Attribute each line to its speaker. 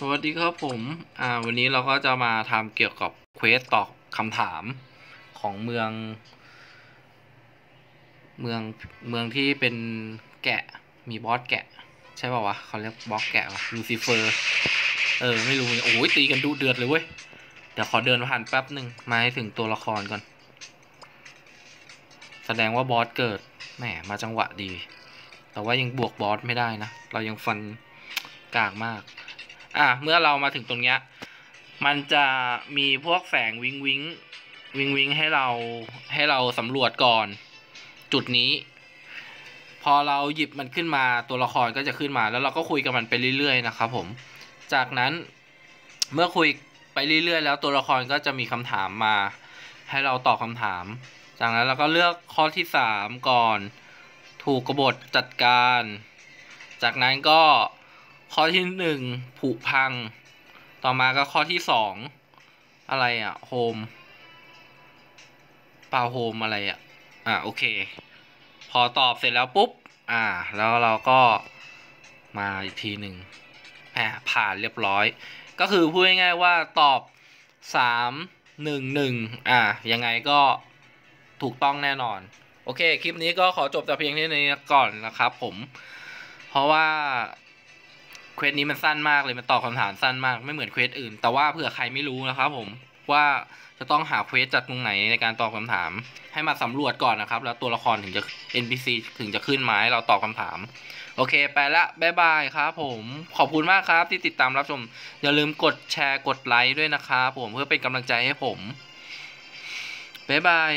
Speaker 1: สวัสดีครับผม อ่า วันนี้เราก็จะมาทำเกี่ยวกับ quest ตอบคำถามของเมือง เมือง เมืองที่เป็นแกะ มีบอสแกะ ใช่ป่าวะเขาเรียกบอสแกะวะลูซิเฟอร์ เออ ไม่รู้โอ้ยตีกันดูเดือดเลยเว้ย เดี๋ยวขอเดินผ่านแป๊บหนึ่งมาให้ถึงตัวละครก่อน แสดงว่าบอสเกิด แหม มาจังหวะดี แต่ว่ายังบวกบอสไม่ได้นะ เรายังฟันกากมาก อะเมื่อเรามาถึงตรงเนี้ยมันจะมีพวกแสงวิงวิงวิงวิงให้เราให้เราสำรวจก่อน จุดนี้ พอเราหยิบมันขึ้นมาตัวละครก็จะขึ้นมา แล้วเราก็คุยกับมันไปเรื่อยๆนะครับผมจากนั้นเมื่อคุยไปเรื่อยๆ แล้วตัวละครก็จะมีคำถามมา ให้เราตอบคำถาม จากนั้นเราก็เลือกข้อที่สามก่อน ถูกกบฏจัดการ จากนั้นก็ ข้อที่หนึ่งผุพัง ต่อมาก็ข้อที่สองอะไรอะโฮมเปล่าโฮมอะไรอะอะโอเค พอตอบเสร็จแล้วปุ๊บ อ่า แล้วเราก็มาอีกทีหนึ่งอ่าผ่านเรียบร้อย ก็คือพูดง่ายๆว่าตอบสามหนึ่งหนึ่งอ่ายังไงก็ถูกต้องแน่นอน โอเค คลิปนี้ก็ขอจบแต่เพียงเท่านี้ก่อนนะครับผม เพราะว่า quest นี้มันสั้นมากเลยมันตอบคำถามสั้นมากไม่เหมือน quest อื่น แต่ว่าเผื่อใครไม่รู้นะครับผมว่าจะต้องหา quest จากตรงไหนในการตอบคำถาม ให้มาสำรวจก่อนนะครับ แล้วตัวละครถึงจะ NPC ถึงจะขึ้นมาให้เราตอบคำถาม โอเค ไปละบ๊ายบายครับผมขอบคุณมากครับที่ติดตามรับชม อย่าลืมกดแชร์กดไลค์ด้วยนะครับผมเพื่อเป็นกำลังใจให้ผมบ๊ายบาย